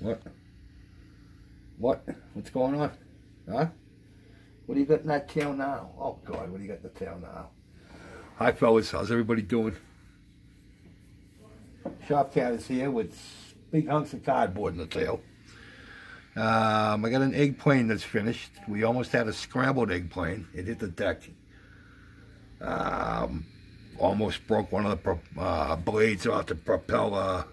What? What? What's going on? Huh? What do you got in that tail now? Oh, God, what do you got in the tail now? Hi, fellas. How's everybody doing? Shop Cat is here with big hunks of cardboard in the tail. Um, I got an egg plane that's finished. We almost had a scrambled egg plane. It hit the deck. Um, almost broke one of the uh, blades off the propeller.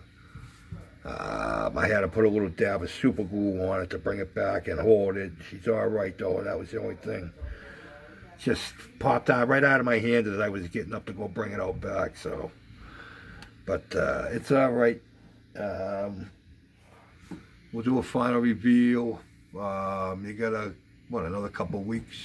Um, I had to put a little dab of super glue on it to bring it back and hold it. She's all right though. That was the only thing. Just popped out right out of my hand as I was getting up to go bring it out back. So, but uh, it's all right. Um, we'll do a final reveal. Um, you got a what another couple weeks,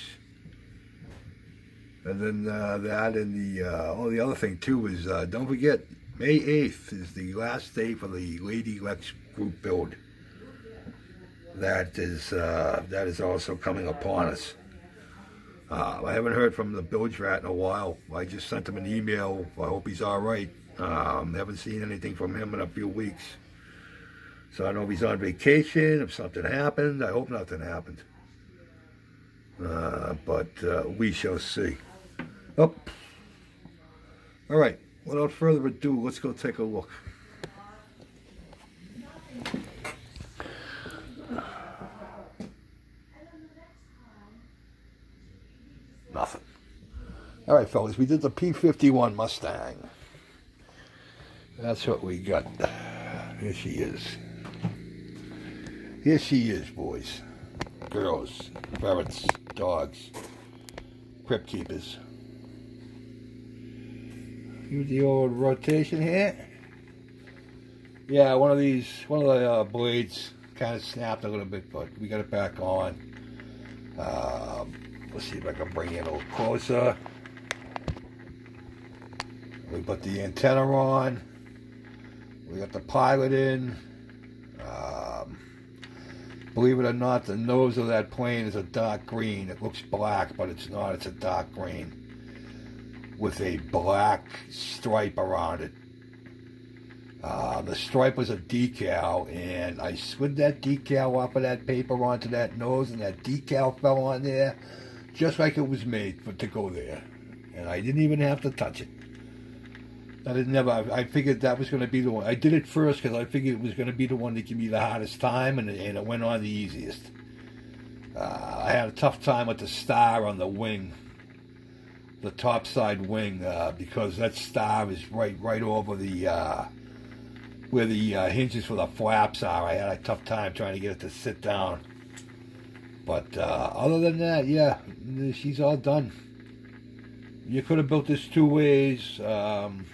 and then uh, that and the uh, oh the other thing too is uh, don't forget May 8th is the last day for the Lady Lex group build. That is uh, that is also coming upon us. Uh, I haven't heard from the bilge rat in a while. I just sent him an email. I hope he's all right. Um, haven't seen anything from him in a few weeks. So I don't know if he's on vacation, if something happened. I hope nothing happened. Uh, but uh, we shall see. Oh. All right without further ado, let's go take a look. Nothing. All right, fellas, we did the P-51 Mustang. That's what we got. Here she is. Here she is, boys. Girls, ferrets, dogs, crypt keepers. Use the old rotation here. Yeah, one of these, one of the uh, blades kind of snapped a little bit, but we got it back on. Um, let's see if I can bring it a little closer. We put the antenna on. We got the pilot in. Um, believe it or not, the nose of that plane is a dark green. It looks black, but it's not. It's a dark green with a black stripe around it. Uh, the stripe was a decal, and I slid that decal off of that paper onto that nose, and that decal fell on there just like it was made for to go there. And I didn't even have to touch it. I did never. I figured that was going to be the one. I did it first because I figured it was going to be the one that give me the hardest time, and, and it went on the easiest. Uh, I had a tough time with the star on the wing the top side wing uh, because that star is right right over the uh, where the uh, hinges for the flaps are. I had a tough time trying to get it to sit down. But uh, other than that, yeah, she's all done. You could have built this two ways. Um,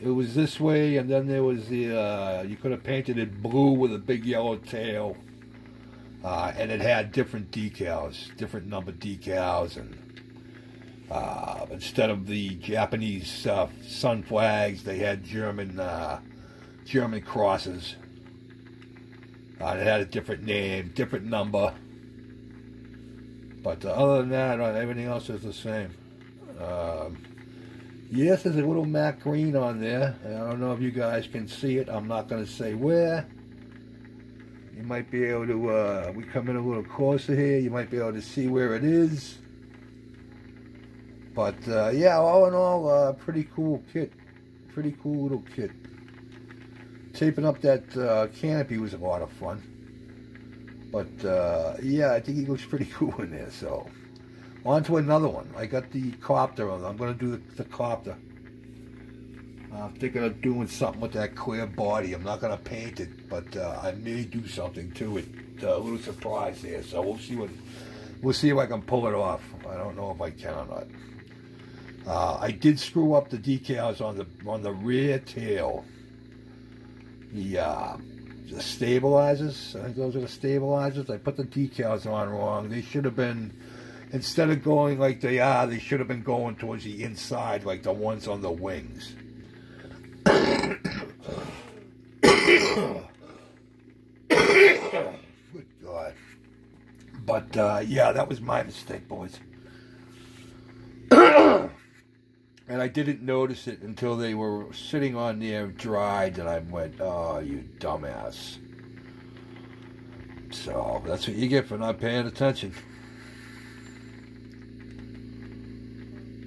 it was this way, and then there was the. Uh, you could have painted it blue with a big yellow tail, uh, and it had different decals, different number decals, and uh, instead of the Japanese uh, sun flags, they had German uh, German crosses. Uh, it had a different name, different number. But uh, other than that, uh, everything else is the same. Um, yes, there's a little matte green on there. I don't know if you guys can see it. I'm not going to say where. You might be able to, we come in a little closer here, you might be able to see where it is. But uh, yeah, all in all, uh, pretty cool kit. Pretty cool little kit. Taping up that uh, canopy was a lot of fun. But uh, yeah, I think he looks pretty cool in there. So on to another one. I got the copter. I'm going to do the, the copter. I'm thinking of doing something with that clear body. I'm not going to paint it, but uh, I may do something to it. A little surprise there. So we'll see what we'll see if I can pull it off. I don't know if I can or not. Uh, I did screw up the decals on the on the rear tail. The, uh, the stabilizers, I think those are the stabilizers. I put the decals on wrong. They should have been, instead of going like they are, they should have been going towards the inside like the ones on the wings. Good God. But, uh, yeah, that was my mistake, boys. And I didn't notice it until they were sitting on there dried, and I went, oh, you dumbass. So that's what you get for not paying attention.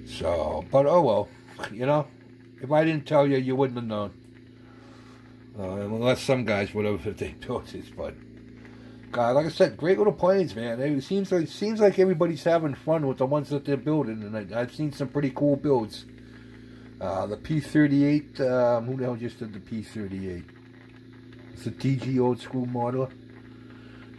So, but oh well, you know, if I didn't tell you, you wouldn't have known. Uh, unless some guys would have if they this, but God, like I said, great little planes, man. It seems like seems like everybody's having fun with the ones that they're building, and I, have seen some pretty cool builds. Uh, the P38, um, who the hell just did the P38? It's a DG old school model.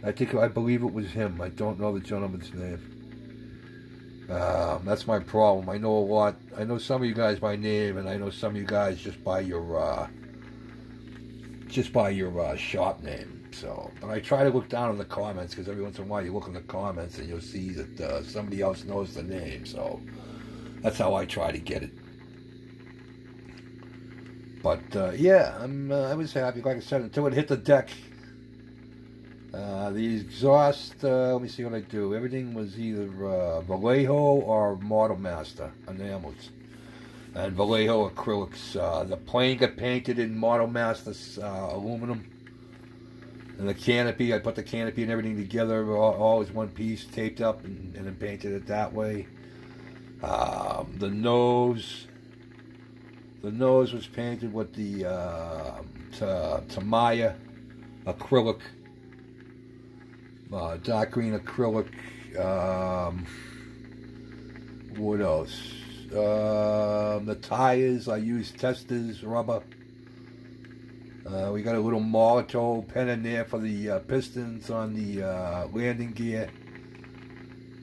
I think I believe it was him. I don't know the gentleman's name. Um, that's my problem. I know a lot. I know some of you guys by name, and I know some of you guys just by your uh, just by your uh, shop name. So, but I try to look down in the comments because every once in a while you look in the comments and you'll see that uh, somebody else knows the name. So that's how I try to get it. But uh, yeah, I'm, uh, I was happy. Like I said, until it hit the deck, uh, the exhaust, uh, let me see what I do. Everything was either uh, Vallejo or Model Master enamels. And Vallejo acrylics. Uh, the plane got painted in Model Master aluminum. And the canopy, I put the canopy and everything together, all, all as one piece, taped up, and, and then painted it that way. Um, the nose, the nose was painted with the uh, Tamiya acrylic uh, dark green acrylic. Um, what else? Uh, the tires, I used Testors, rubber. Uh, we got a little Molotow pen in there for the uh, pistons on the uh, landing gear.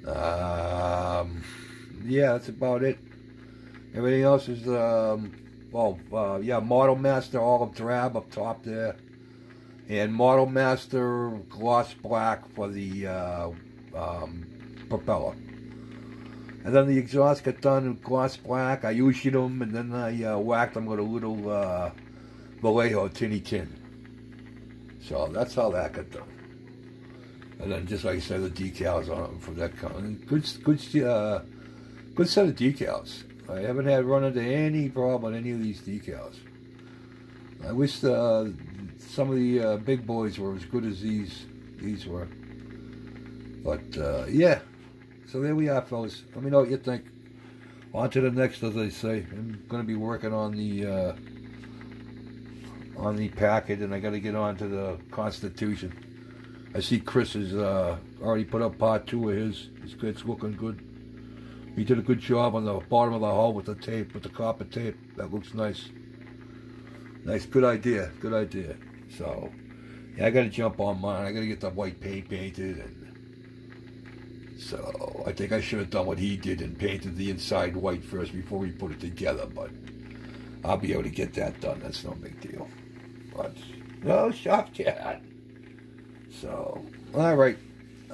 Um, yeah, that's about it. Everything else is, um, well, uh, yeah, Model Master Olive Drab up top there and Model Master gloss black for the uh, um, propeller. And then the exhaust got done in gloss black. I used them and then I uh, whacked them with a little Vallejo tinny tin. So that's how that got done. And then just like I said, the decals on them from that kind. Good, good, uh, good set of decals. I haven't had run into any problem with any of these decals. I wish the some of the uh, big boys were as good as these these were. But uh, yeah, so there we are, fellas. Let me know what you think. On to the next, as I say. I'm going to be working on the uh, on the packet, and I got to get on to the Constitution. I see Chris has uh, already put up part two of his. It's, looking good. He did a good job on the bottom of the hull with the tape, with the copper tape. That looks nice. Nice, good idea, good idea. So, yeah, I got to jump on mine. I got to get the white paint painted, and so I think I should have done what he did and painted the inside white first before we put it together. But I'll be able to get that done. That's no big deal. No shop cat. So, all right.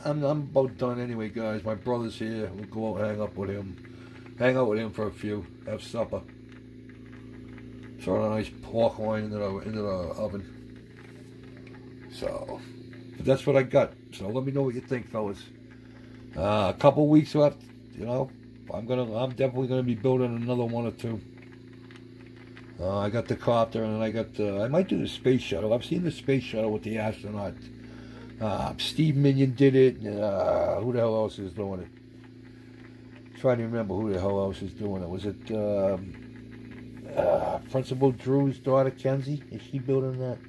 I'm, I'm about done anyway, guys. My brother's here. We'll go out hang up with him. Hang out with him for a few. Have supper. Throw a nice pork loin into the, into the oven. So, that's what I got. So let me know what you think, fellas. Uh, a couple weeks left. You know, I'm gonna, I'm definitely gonna be building another one or two. Uh, I got the copter and I got the, I might do the space shuttle. I've seen the space shuttle with the astronaut. Uh, Steve Minion did it. Uh, who the hell else is doing it? I'm trying to remember who the hell else is doing it. Was it um, uh, Principal Drew's daughter, Kenzie? Is she building that?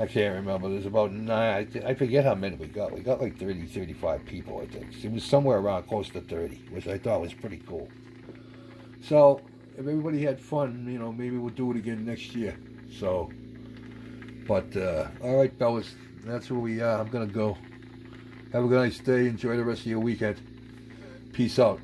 I can't remember. There's about nine. I, I forget how many we got. We got like 30, 35 people, I think. It was somewhere around close to 30, which I thought was pretty cool. So, if everybody had fun, you know, maybe we'll do it again next year. So, but, uh, all right, fellas. That's where we are. I'm going to go. Have a nice day. Enjoy the rest of your weekend. Peace out.